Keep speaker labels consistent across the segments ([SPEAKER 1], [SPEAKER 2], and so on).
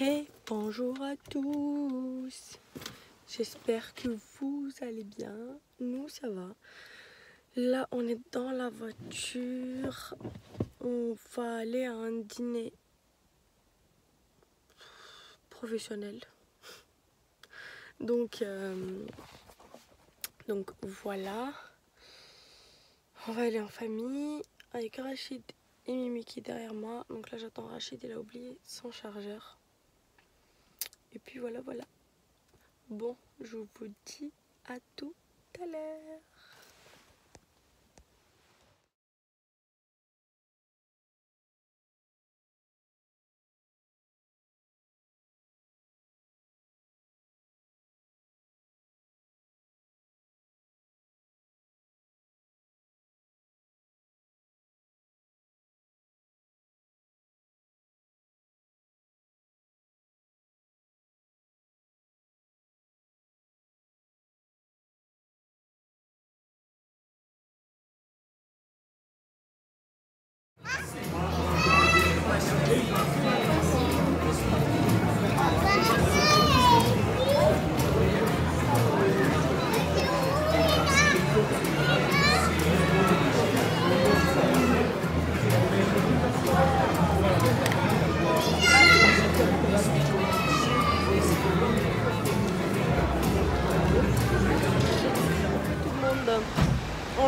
[SPEAKER 1] Hey, bonjour à tous. J'espère que vous allez bien. Nous, ça va. Là, on est dans la voiture. On va aller à un dîner professionnel. Donc, euh, donc voilà. On va aller en famille avec Rachid et Mimi qui derrière moi. Donc là, j'attends Rachid. Il a oublié son chargeur. Puis voilà, voilà. Bon, je vous dis à tout à l'heure.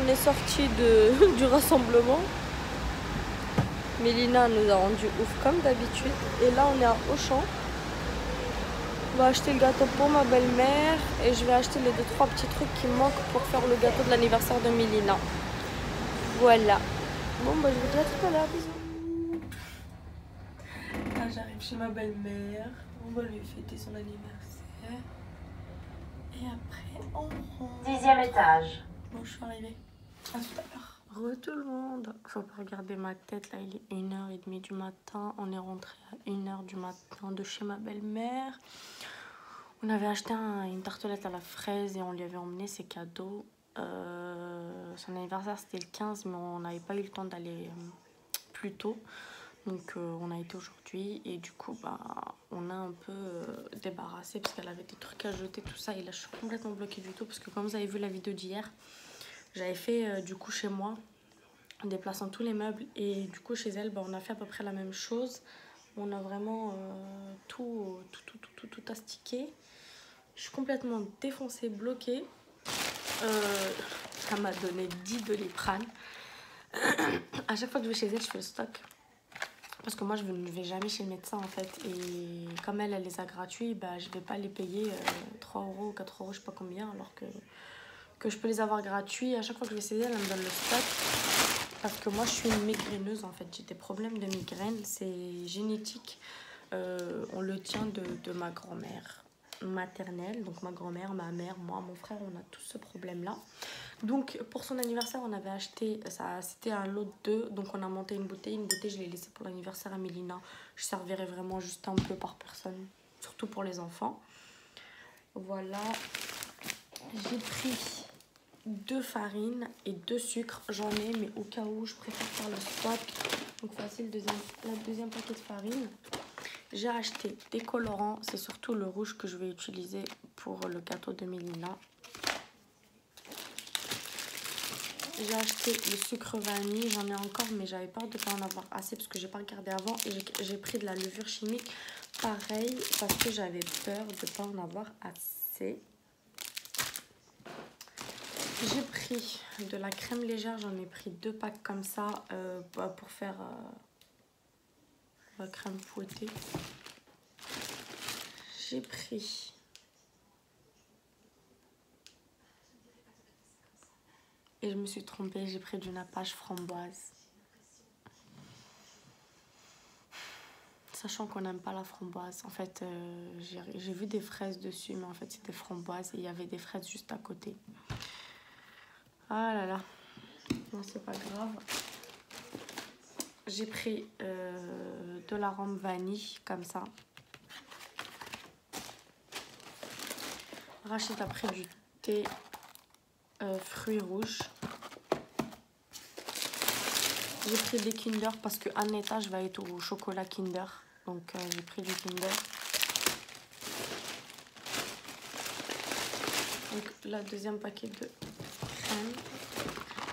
[SPEAKER 1] On est sorti du rassemblement. Mélina nous a rendu ouf comme d'habitude. Et là, on est à Auchan. On va acheter le gâteau pour ma belle-mère et je vais acheter les deux trois petits trucs qui manquent pour faire le gâteau de l'anniversaire de Mélina. Voilà. Bon, bah, je vous dis à tout à l'heure. Bisous. Là, j'arrive chez ma belle-mère. On va lui fêter son anniversaire. Et après, on rentre.
[SPEAKER 2] Dixième étage.
[SPEAKER 1] Bon, je suis arrivée. À tout à l'heure. Re tout le monde. Faut pas regarder ma tête. Là, il est 1h30 du matin. On est rentré à 1h du matin de chez ma belle-mère. On avait acheté un- une tartelette à la fraise et on lui avait emmené ses cadeaux. Euh, son anniversaire, c'était le 15, mais on n'avait pas eu le temps d'aller euh, plus tôt. Donc, euh, on a été aujourd'hui et du coup, bah, on a un peu débarrassé parce qu'elle avait des trucs à jeter, tout ça. Et là, je suis complètement bloquée du tout parce que, comme vous avez vu la vidéo d'hier, j'avais fait euh, du coup chez moi en déplaçant tous les meubles. Et du coup chez elle bah, on a fait à peu près la même chose. On a vraiment euh, tout, tout, tout, tout, tout, tout astiqué. Je suis complètement défoncée, bloquée. Euh, ça m'a donné 10 de l'iprane à chaque fois que je vais chez elle je fais le stock. Parce que moi je ne vais jamais chez le médecin en fait. Et comme elle elle les a gratuits bah, je vais pas les payer euh, 3 euros ou 4 euros je sais pas combien alors que que je peux les avoir gratuits. À chaque fois que je vais essayer, elle me donne le stock. Parce que moi, je suis une migraineuse en fait. J'ai des problèmes de migraine. C'est génétique. Euh, on le tient de, de ma grand-mère maternelle. Donc ma grand-mère, ma mère, moi, mon frère, on a tous ce problème-là. Donc pour son anniversaire, on avait acheté, c'était un lot de. Donc on a monté une bouteille. Une bouteille, je l'ai laissée pour l'anniversaire à Mélina. Je servirai vraiment juste un peu par personne. Surtout pour les enfants. Voilà. J'ai pris deux farines et deux sucres. J'en ai, mais au cas où, je préfère faire le stock. Donc voici le deuxième, la deuxième paquet de farine. J'ai acheté des colorants. C'est surtout le rouge que je vais utiliser pour le gâteau de Mélina. J'ai acheté le sucre vanille. J'en ai encore, mais j'avais peur de ne pas en avoir assez parce que j'ai pas regardé avant. Et j'ai pris de la levure chimique. Pareil, parce que j'avais peur de ne pas en avoir assez. J'ai pris de la crème légère, j'en ai pris deux packs comme ça euh, bah, pour faire euh, la crème fouettée. J'ai pris et je me suis trompée, j'ai pris du nappage framboise. Sachant qu'on n'aime pas la framboise. En fait, euh, j'ai vu des fraises dessus, mais en fait, c'est des framboises et il y avait des fraises juste à côté. Ah là là. Non, c'est pas grave. J'ai pris euh, de la rhum vanille, comme ça. Rachid a pris du thé euh, fruits rouges. J'ai pris des Kinder parce que un étage va être au chocolat Kinder. Donc, euh, j'ai pris du Kinder. Donc, la deuxième paquet de.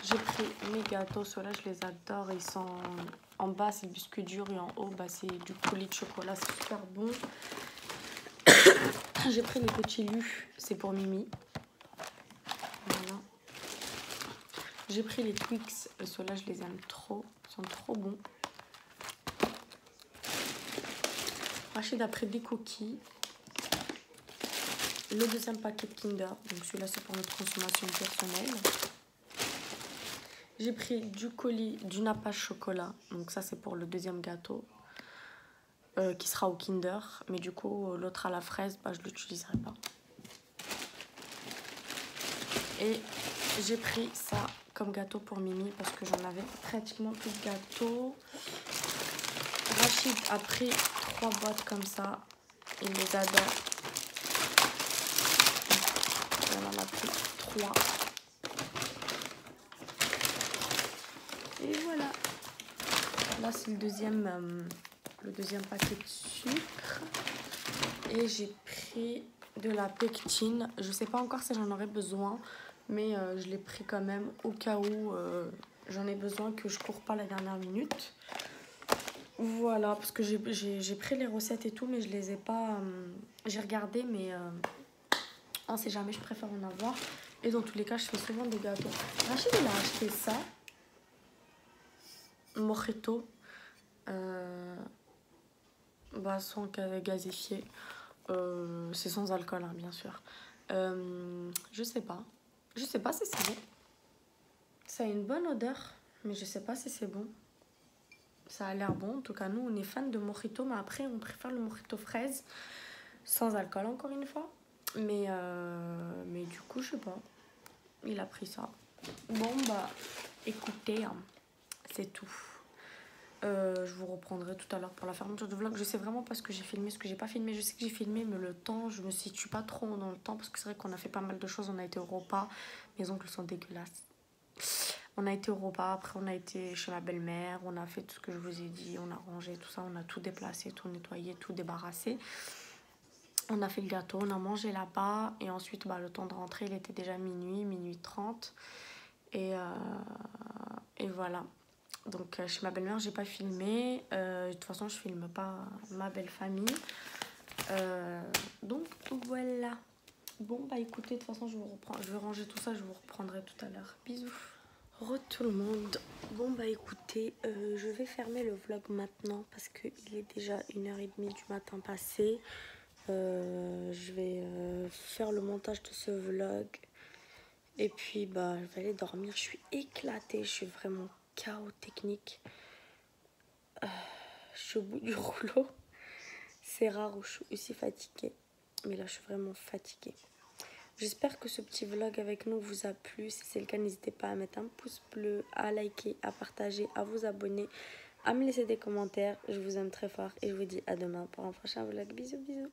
[SPEAKER 1] J'ai pris mes gâteaux. Ceux-là, je les adore. Ils sont en bas, c'est biscuit dur. Et en haut, bah, c'est du coulis de chocolat. C'est super bon. j'ai pris les petits lus. C'est pour Mimi. Voilà. J'ai pris les Twix. Ceux-là, je les aime trop. Ils sont trop bons. Rachid a pris des cookies. Le deuxième paquet de Kinder. Donc celui-là, c'est pour notre consommation personnelle. J'ai pris du colis, du nappage chocolat. Donc ça, c'est pour le deuxième gâteau. Euh, qui sera au Kinder. Mais du coup, l'autre à la fraise, bah, je ne l'utiliserai pas. Et j'ai pris ça comme gâteau pour Mimi parce que j'en avais pratiquement plus de gâteaux. Rachid a pris trois boîtes comme ça. Il les adore. Il en a pris trois. Et voilà. Là, c'est le deuxième, euh, le deuxième paquet de sucre. Et j'ai pris de la pectine. Je sais pas encore si j'en aurais besoin, mais euh, je l'ai pris quand même au cas où euh, j'en ai besoin que je cours pas la dernière minute. Voilà, parce que j'ai pris les recettes et tout, mais je les ai pas... J'ai regardé, mais on sait jamais, je préfère en avoir. Et dans tous les cas, je fais souvent des gâteaux. Rachid, il a acheté ça. Mojito. Euh, boisson gazéfiée. Euh, c'est sans alcool, hein, bien sûr. je sais pas. Je sais pas si c'est bon. Ça a une bonne odeur, mais je sais pas si c'est bon. Ça a l'air bon. En tout cas, nous, on est fans de mojito, mais après, on préfère le mojito fraise. Sans alcool, encore une fois. Mais, euh, mais du coup, je sais pas. Il a pris ça. Bon, bah, écoutez, hein, c'est tout. Euh, je vous reprendrai tout à l'heure pour la fermeture du vlog. Je sais vraiment pas ce que j'ai filmé, ce que j'ai pas filmé. Je sais que j'ai filmé, mais le temps, je me situe pas trop dans le temps parce que c'est vrai qu'on a fait pas mal de choses. On a été au repas. Mes ongles sont dégueulasses. On a été au repas, après on a été chez ma belle-mère, on a fait tout ce que je vous ai dit, on a rangé tout ça, on a tout déplacé, tout nettoyé, tout débarrassé. On a fait le gâteau, on a mangé là-bas et ensuite bah, le temps de rentrer il était déjà minuit, minuit 30 et, euh, et voilà. Donc euh, chez ma belle-mère j'ai pas filmé, euh, de toute façon je filme pas ma belle famille. donc voilà. Bon bah écoutez, de toute façon je vous reprends, je vais ranger tout ça, je vous reprendrai tout à l'heure. Bisous Re tout le monde. Bon bah écoutez, je vais fermer le vlog maintenant parce qu'il est déjà 1h30 du matin passé. Euh, je vais euh, faire le montage de ce vlog. Et puis bah je vais aller dormir. Je suis éclatée, je suis vraiment chaos technique. je suis au bout du rouleau. C'est rare où je suis aussi fatiguée. Mais là je suis vraiment fatiguée. J'espère que ce petit vlog avec nous vous a plu. Si c'est le cas, n'hésitez pas à mettre un pouce bleu, à liker, à partager, à vous abonner, à me laisser des commentaires. Je vous aime très fort et je vous dis à demain pour un prochain vlog. Bisous, bisous.